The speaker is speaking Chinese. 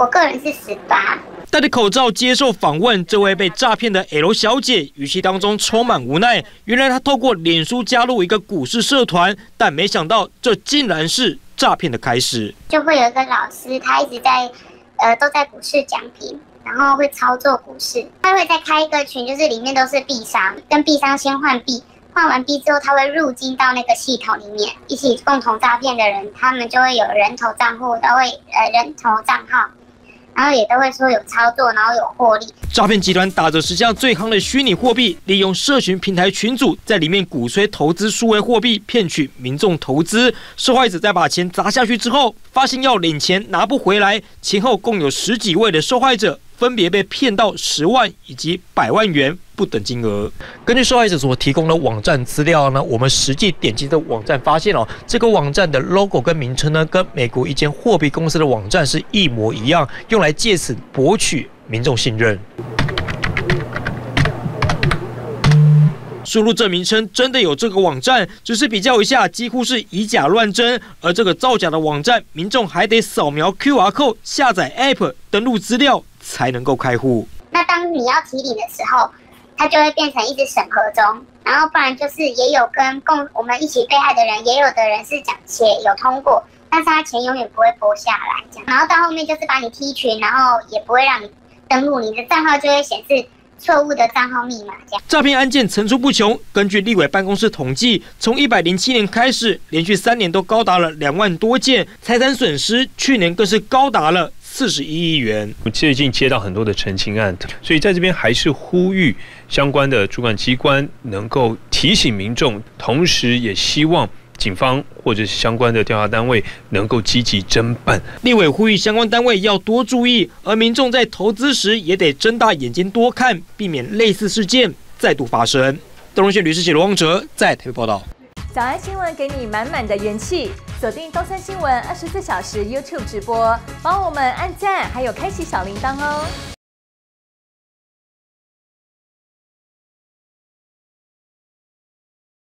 我个人是十八。戴着口罩接受访问，这位被诈骗的 L 小姐语气当中充满无奈。原来她透过脸书加入一个股市社团，但没想到这竟然是诈骗的开始。就会有一个老师，他一直在呃都在股市讲评，然后会操作股市。他会再开一个群，就是里面都是币商，跟币商先换币，换完币之后，他会入金到那个系统里面，一起共同诈骗的人，他们就会有人头账户，都会呃人头账号。然后也都会说有操作，然后有获利。诈骗集团打着时下最夯的虚拟货币，利用社群平台群组，在里面鼓吹投资数位货币，骗取民众投资。受害者在把钱砸下去之后，发现要领钱拿不回来，前后共有十几位的受害者。分别被骗到十万以及百万元不等金额。根据受害者所提供的网站资料呢，我们实际点击的网站发现哦，这个网站的 logo 跟名称呢，跟美国一间货币公司的网站是一模一样，用来借此博取民众信任。输入这名称，真的有这个网站，只是比较一下，几乎是以假乱真。而这个造假的网站，民众还得扫描 QR code 下载 App 登录资料。才能够开户。那当你要提领的时候，它就会变成一直审核中，然后不然就是也有跟共我们一起被害的人，也有的人是讲且有通过，但是他钱永远不会拨下来，这样。然后到后面就是把你踢群，然后也不会让你登录，你的账号就会显示错误的账号密码，这样。诈骗案件层出不穷。根据立委办公室统计，从一百零七年开始，连续三年都高达了两万多件，财产损失去年更是高达了。四十一亿元。我最近接到很多的澄清案，所以在这边还是呼吁相关的主管机关能够提醒民众，同时也希望警方或者是相关的调查单位能够积极侦办。立委呼吁相关单位要多注意，而民众在投资时也得睁大眼睛多看，避免类似事件再度发生。邓荣宪律师写罗旺哲在台北报道。早安新闻给你满满的元气，锁定东森新闻二十四小时 YouTube 直播，帮我们按赞，还有开启小铃铛哦。